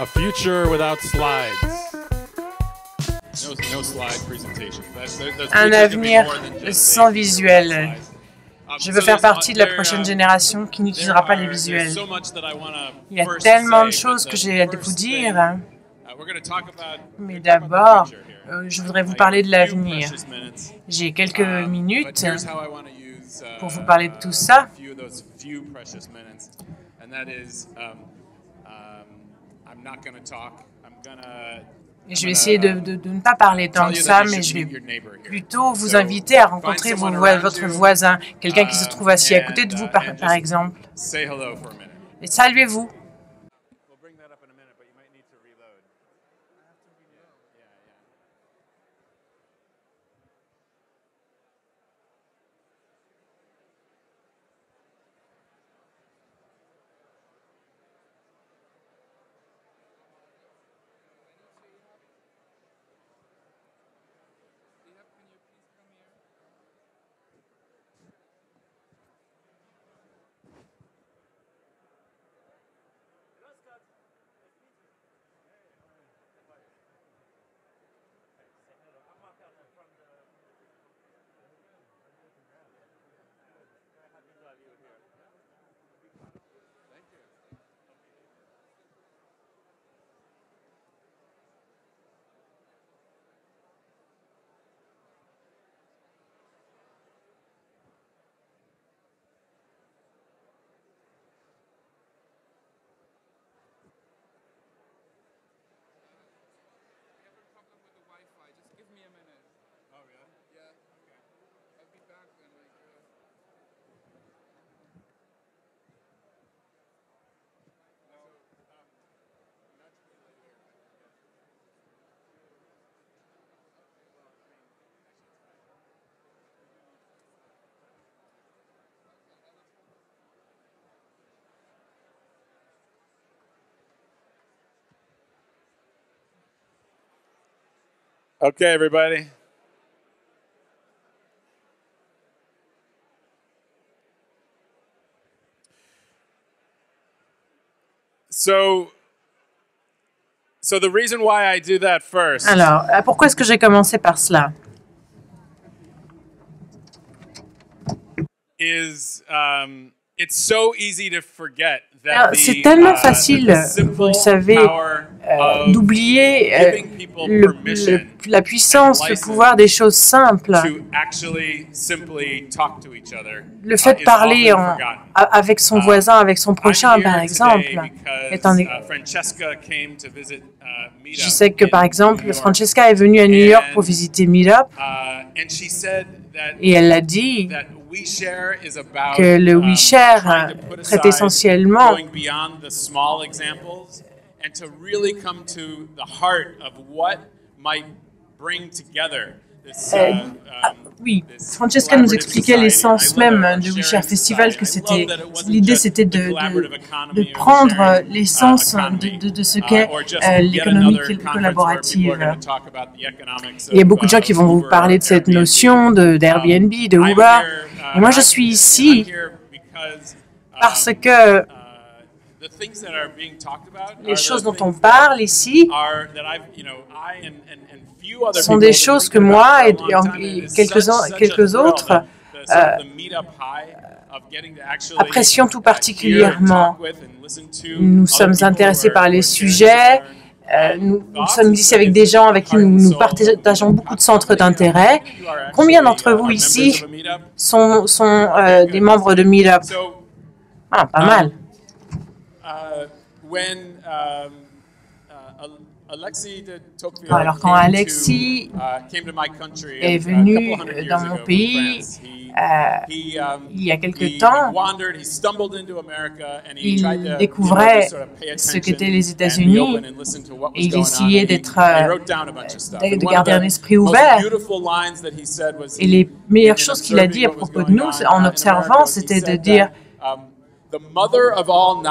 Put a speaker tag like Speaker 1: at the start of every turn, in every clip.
Speaker 1: A future without slides. No, no slide presentation. That's, that's
Speaker 2: Un avenir sans visuel.
Speaker 1: Um,
Speaker 2: Je veux faire partie de la prochaine
Speaker 1: um,
Speaker 2: génération qui n'utilisera pas les visuels. Il y a tellement de choses que j'ai à vous dire,
Speaker 1: uh, we're gonna talk about-
Speaker 2: mais d'abord, euh, je voudrais vous parler de l'avenir. J'ai quelques
Speaker 1: Um,
Speaker 2: minutes
Speaker 1: uh,
Speaker 2: pour vous parler de tout ça. Je
Speaker 1: I'm
Speaker 2: vais essayer de, de- de ne pas parler tant
Speaker 1: tell
Speaker 2: de
Speaker 1: you
Speaker 2: ça, mais je vais plutôt vous inviter à rencontrer vos votre voisin, quelqu'un qui se trouve assis à côté de vous,
Speaker 1: uh,
Speaker 2: par, par exemple.
Speaker 1: Say hello for a minute.
Speaker 2: Et saluez-vous.
Speaker 1: We'll bring that up in a minute, but you might need to reload. Yeah, yeah.
Speaker 3: problem with the Wi-Fi. Just give me a minute.
Speaker 1: Oh, really?
Speaker 3: Yeah. Okay. I'll be back when like. Uh,
Speaker 1: No, um, not really later. Okay, everybody. So, so the reason why I do that first
Speaker 2: Alors, euh, pourquoi est-ce que j'ai commencé par cela?
Speaker 1: is um, it's so easy to forget that the,
Speaker 2: c'est tellement
Speaker 1: uh,
Speaker 2: facile,
Speaker 1: the simple
Speaker 2: vous savez,
Speaker 1: power
Speaker 2: euh,
Speaker 1: of
Speaker 2: d'oublier euh, le- le- la puissance, le pouvoir des choses simples.
Speaker 1: to actually simply talk to each other
Speaker 2: Le
Speaker 1: uh,
Speaker 2: fait de parler en- avec son voisin, avec son prochain, par exemple. Étant
Speaker 1: uh, Francesca came to visit, uh,
Speaker 2: Je sais que, par exemple. Francesca est venue à New York pour visiter Meetup
Speaker 1: and she said that
Speaker 2: et elle a dit que le
Speaker 1: um, to put
Speaker 2: traite essentiellement
Speaker 1: and to really come to the heart of what might bring together this, uh,
Speaker 2: Euh,
Speaker 1: um,
Speaker 2: Oui, Francesca nous expliquait l'essence même du We
Speaker 1: sharing
Speaker 2: Share Festival, que c'était l'idée c'était
Speaker 1: the
Speaker 2: de, prendre
Speaker 1: sharing, uh,
Speaker 2: l'essence
Speaker 1: economy,
Speaker 2: de, ce
Speaker 1: uh,
Speaker 2: qu'est euh, l'économie collaborative. Il y a beaucoup de gens
Speaker 1: uh,
Speaker 2: qui vont vous parler de cette notion d'Airbnb, de,
Speaker 1: I'm
Speaker 2: Uber.
Speaker 1: uh,
Speaker 2: Et moi, je suis ici
Speaker 1: because, um,
Speaker 2: parce que les choses
Speaker 1: the
Speaker 2: dont on
Speaker 1: things
Speaker 2: parle ici sont des choses que moi et, quelques, autres euh, apprécions tout
Speaker 1: uh,
Speaker 2: particulièrement. Nous sommes intéressés par les sujets. Euh,
Speaker 1: um,
Speaker 2: nous, sommes ici avec des gens avec qui nous, nous partageons beaucoup de centres d'intérêt. Combien d'entre vous ici sont, sont euh, des membres de Meetup? Ah, pas
Speaker 1: Um,
Speaker 2: mal. Alors, quand
Speaker 1: to,
Speaker 2: Alexis
Speaker 1: uh, came to my country
Speaker 2: est venu dans mon pays, euh,
Speaker 1: um,
Speaker 2: il y a quelque temps,
Speaker 1: wandered, he stumbled into America, and he tried to,
Speaker 2: il découvrait ce qu'étaient les États-Unis et il essayait d'être, euh, de- garder un esprit ouvert. Et les meilleures choses qu'il a dit à propos de nous, en
Speaker 1: uh,
Speaker 2: observant, c'était de dire
Speaker 1: that, the mother of all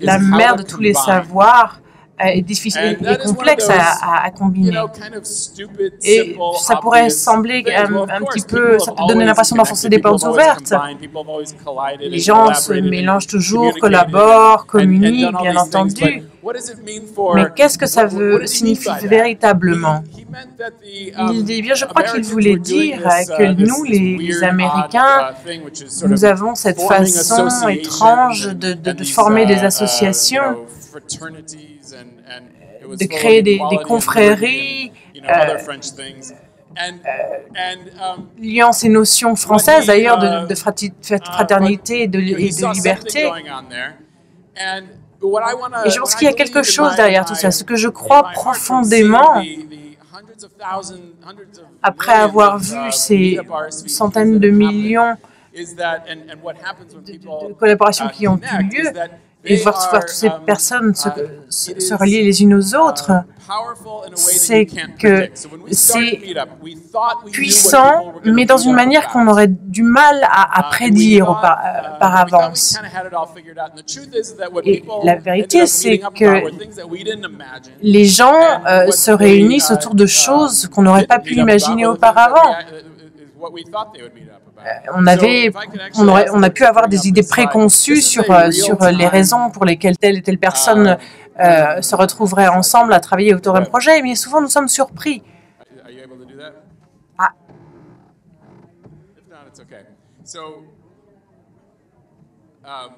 Speaker 2: la, mère de tous les savoirs, est difficile et complexe à, à, à combiner. Et ça pourrait sembler un, un, petit peu, ça peut donner l'impression d'enfoncer des portes ouvertes. Les gens se mélangent toujours, collaborent, communiquent, bien entendu. Mais qu'est-ce que ça veut signifier véritablement? Il dit bien, je crois qu'il voulait dire que nous, les Américains, nous avons cette façon étrange de, de, de former des associations de créer des, des confréries, euh, liant ces notions françaises d'ailleurs de, de, fraternité et de, et de liberté. Et je pense qu'il y a quelque chose derrière tout ça. Ce que je crois profondément, après avoir vu ces centaines de millions de, de collaborations qui ont eu lieu, et voir, voir toutes ces personnes se, se, relier les unes aux autres, c'est que c'est puissant, mais dans une manière qu'on aurait du mal à, à prédire par, par avance. Et la vérité, c'est que les gens euh, se réunissent autour de choses qu'on n'aurait pas pu imaginer auparavant. Euh, on, avait, on, aurait, on, a pu avoir des idées préconçues sur, euh, sur les raisons pour lesquelles telle et telle personne euh, se retrouverait ensemble à travailler autour d'un projet, mais souvent nous sommes surpris. Ah. Um,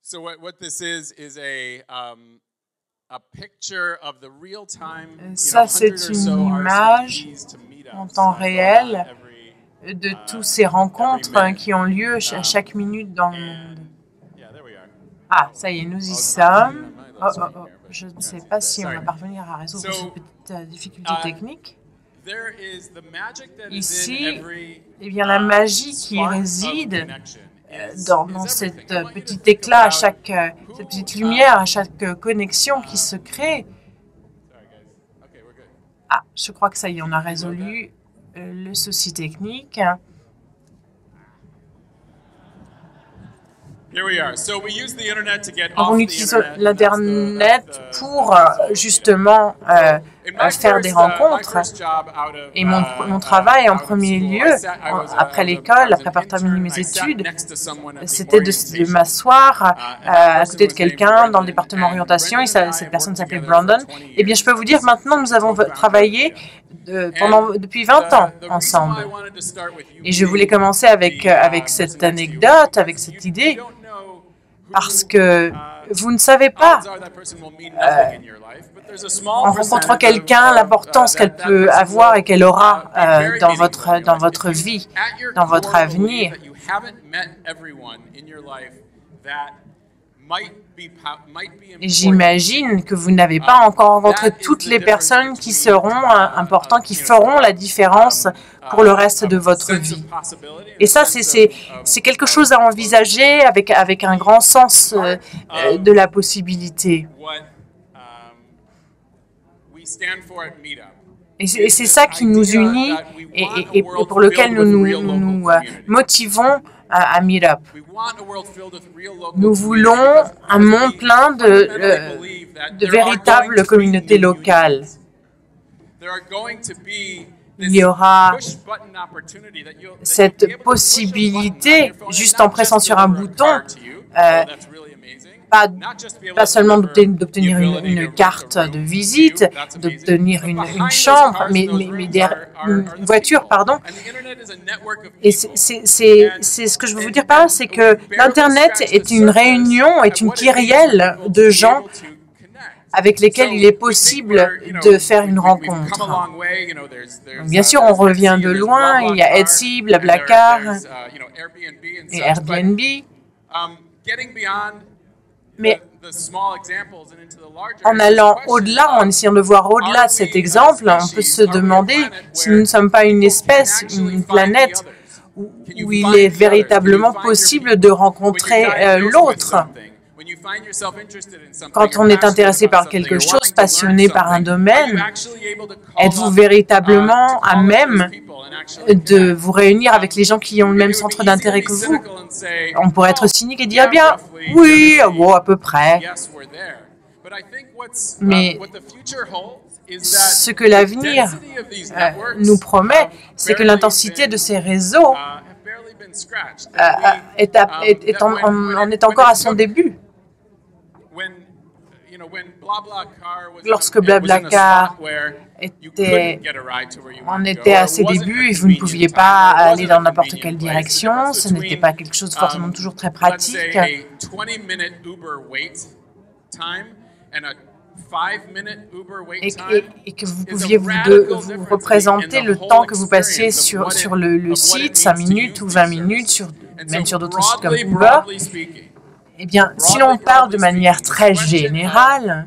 Speaker 2: so what, what this is is a um, ça, c'est une image en temps réel de uh, toutes ces rencontres qui ont lieu à um, chaque minute dans le monde. Ah, ça y est, nous y sommes. Oh, oh, oh. Je ne sais pas si on va parvenir à résoudre cette petite euh, difficulté uh, technique. Ici, eh bien, la magie qui réside dans, dans cette petit éclat, à chaque, euh, cette petite lumière, à chaque euh, connexion qui se crée. Ah, je crois que ça y est, on a résolu euh, le souci technique. On utilise l'Internet pour justement euh, faire des rencontres. Et mon, mon, travail en premier lieu, après l'école, après avoir terminé mes études, c'était de, m'asseoir à côté de quelqu'un dans le département orientation. Et ça, cette personne s'appelait Brandon. Eh bien, je peux vous dire, maintenant, nous avons travaillé de, pendant, depuis 20 ans ensemble. Et je voulais commencer avec, avec cette anecdote, avec cette idée parce que vous ne savez pas, euh, en rencontrant quelqu'un, l'importance qu'elle peut avoir et qu'elle aura euh, dans, votre, dans votre vie, dans votre avenir. J'imagine que vous n'avez pas encore rencontré toutes les personnes qui seront euh, importantes, qui feront la différence pour le reste de votre vie. Et ça, c'est quelque chose à envisager avec, avec un grand sens euh, euh, de la possibilité. Et c'est ça qui nous unit et, et, pour lequel nous nous, nous motivons à, Meetup. Nous voulons un monde plein de, euh, de véritables communautés locales. Il y aura cette possibilité, juste en pressant sur un bouton, euh, pas, seulement d'obtenir une, carte de visite, d'obtenir une, chambre, mais, mais, une voiture, pardon. Et c'est ce que je veux vous dire par là, c'est que l'Internet est une réunion, est une kyrielle de gens avec lesquels il est possible de faire une rencontre. Bien sûr, on revient de loin, il y a Etsy, Blablacar et Airbnb. Mais en allant au-delà, en essayant de voir au-delà de cet exemple, on peut se demander si nous ne sommes pas une espèce, une planète où il est véritablement possible de rencontrer euh, l'autre? Quand on est intéressé par quelque chose, passionné par un domaine, êtes-vous véritablement à même de vous réunir avec les gens qui ont le même centre d'intérêt que vous? On pourrait être cynique et dire, bien, oui, bon, à peu près. Mais ce que l'avenir euh, nous promet, c'est que l'intensité de ces réseaux euh, est, est, en, en, est encore à son début. Lorsque BlaBlaCar était, on était à ses débuts et vous ne pouviez pas aller dans n'importe quelle direction, ce n'était pas quelque chose forcément toujours très pratique. et, que vous pouviez vous, vous représenter le temps que vous passiez sur, sur le, le site, 5 minutes ou 20 minutes, sur, même sur d'autres sites comme Uber. Eh bien, si l'on parle de manière très générale,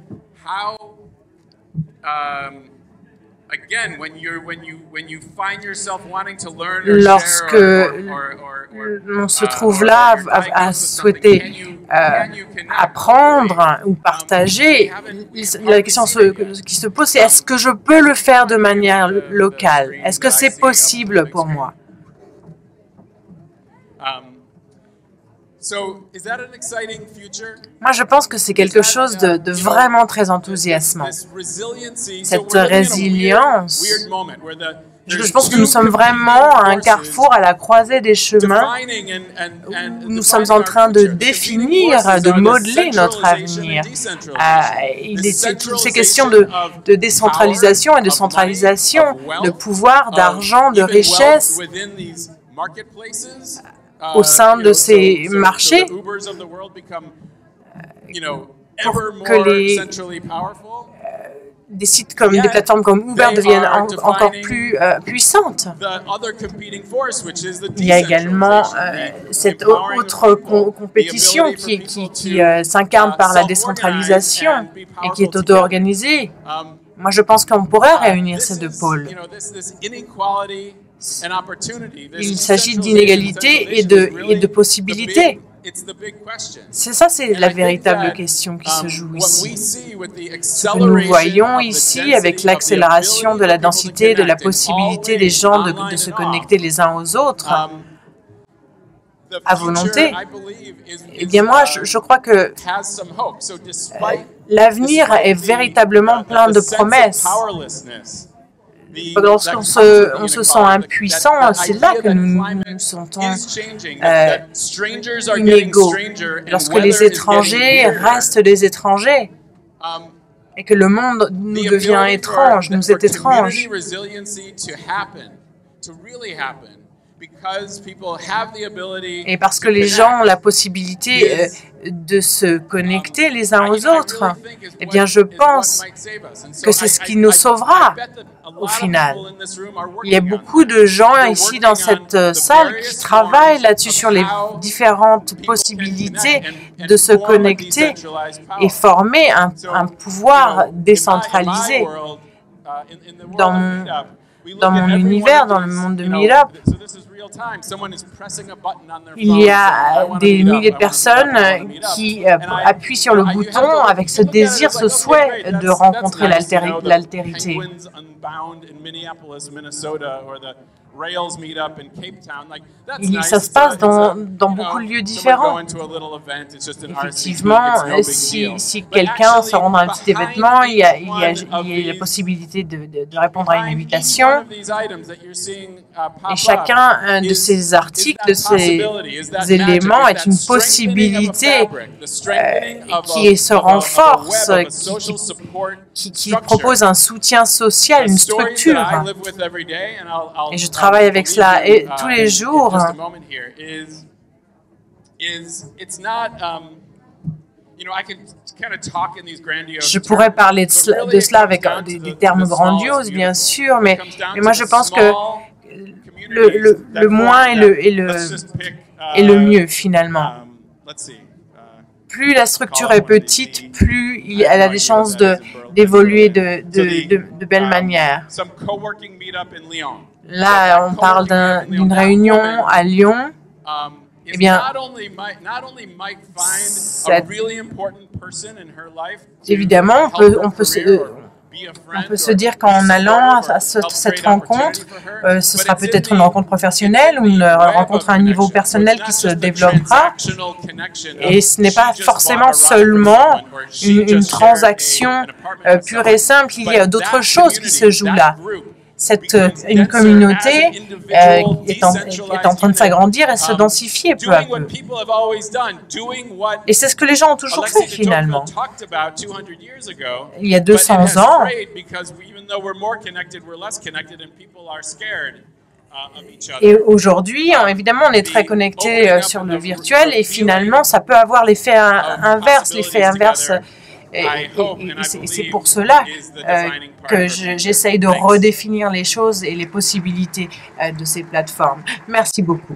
Speaker 2: lorsque on se trouve là à, souhaiter euh, apprendre ou partager, la question qui se pose, c'est est-ce que je peux le faire de manière locale? Est-ce que c'est possible pour moi um, moi, je pense que c'est quelque chose de, de, vraiment très enthousiasmant. Cette résilience. Je pense que nous sommes vraiment à un carrefour, à la croisée des chemins, où nous sommes en train de définir, de modeler notre avenir. Euh, il est toutes ces questions de, de décentralisation et de centralisation, de pouvoir, d'argent, de richesse au sein de ces marchés pour que les, des sites comme des plateformes comme Uber deviennent encore plus euh, puissantes. Il y a également euh, cette autre compétition qui, qui, qui euh, s'incarne par la décentralisation et qui est auto-organisée. Um, Moi, je pense qu'on pourrait réunir ces deux pôles. Il s'agit d'inégalité et de, et de possibilités. C'est ça, c'est la véritable question qui se um, joue ici. Ce que nous voyons ici avec l'accélération de la densité, de la possibilité des gens de, de se connecter les uns aux autres um, à volonté, eh bien moi, je, je crois que euh, l'avenir est véritablement plein de promesses. Lorsqu'on se, on se sent impuissant, c'est là que nous nous sentons euh, inégaux. Lorsque les étrangers restent des étrangers et que le monde nous devient étrange, nous est étrange. Et parce que les gens ont la possibilité euh, de se connecter les uns aux autres, eh bien, je pense que c'est ce qui nous sauvera au final. Il y a beaucoup de gens ici dans cette euh, salle qui travaillent là-dessus sur les différentes possibilités de se connecter et former un, un pouvoir décentralisé. Dans mon, dans mon univers, dans le monde de Meetup, il y a des milliers de personnes qui euh, appuient sur le bouton avec ce désir, ce souhait de rencontrer l'altérité. Ça se passe dans, dans beaucoup de lieux différents. Effectivement, si, si quelqu'un se rend dans un petit événement, il y a, il y a, il y a la possibilité de, de, de, répondre à une invitation. Et chacun de ces articles, de ces éléments est une possibilité euh, qui se renforce, qui, qui, qui, propose un soutien social, une structure. Et je travaille avec cela et, tous les jours. Je pourrais parler de cela, de cela avec des, termes grandioses, bien sûr, mais, mais moi je pense que le, le, le moins est le, est le, est le mieux finalement. Plus la structure est petite, plus elle a des chances d'évoluer de, de, de, de belle manière. Là, on parle d'une réunion à Lyon. eh bien, évidemment, on peut, on peut se, on peut se dire qu'en allant à cette rencontre, euh, ce sera peut-être une rencontre professionnelle ou une rencontre à un niveau personnel qui se développera. Et ce n'est pas forcément seulement une, transaction euh, pure et simple, il y a d'autres choses qui se jouent là cette, euh, une communauté euh, est, en, est, en, train de s'agrandir et se um, densifier peu à peu. Et c'est ce que les gens ont toujours fait finalement. Il y a 200 ans, uh, et aujourd'hui, évidemment, on est très connecté euh, sur le virtuel et finalement, ça peut avoir l'effet inverse, l'effet inverse et, c'est pour cela euh, que j'essaye de redéfinir les choses et les possibilités euh, de ces plateformes. Merci beaucoup.